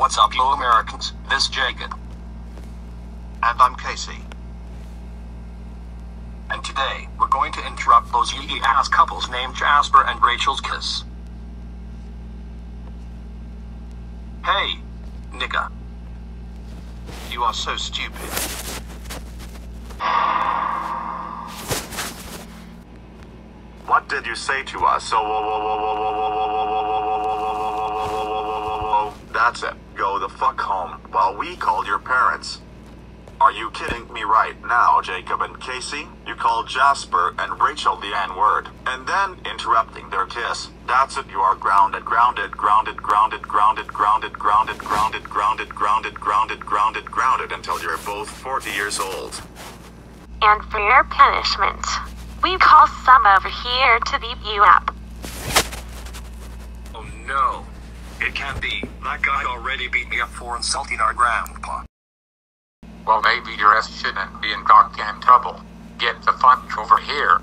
What's up, you Americans? This Jacob. And I'm Casey. And today, we're going to interrupt those yee ass couples named Jasper and Rachel's kiss. Hey, nigga. You are so stupid. What did you say to us? Oh, whoa, whoa, whoa, whoa, whoa, whoa, whoa, whoa, whoa, whoa, whoa, whoa, whoa, whoa, whoa, whoa, whoa. That's it. Go the fuck home while we call your parents. Are you kidding me right now, Jacob and Casey? You called Jasper and Rachel the N-word, and then interrupting their kiss. That's it. You are grounded, grounded, grounded, grounded, grounded, grounded, grounded, grounded, grounded, grounded, grounded, grounded, grounded until you're both 40 years old. And for your punishment, we call some over here to beat you up. It can't be. That guy already beat me up for insulting our grandpa. Well, maybe your ass shouldn't be in goddamn trouble. Get the fuck over here.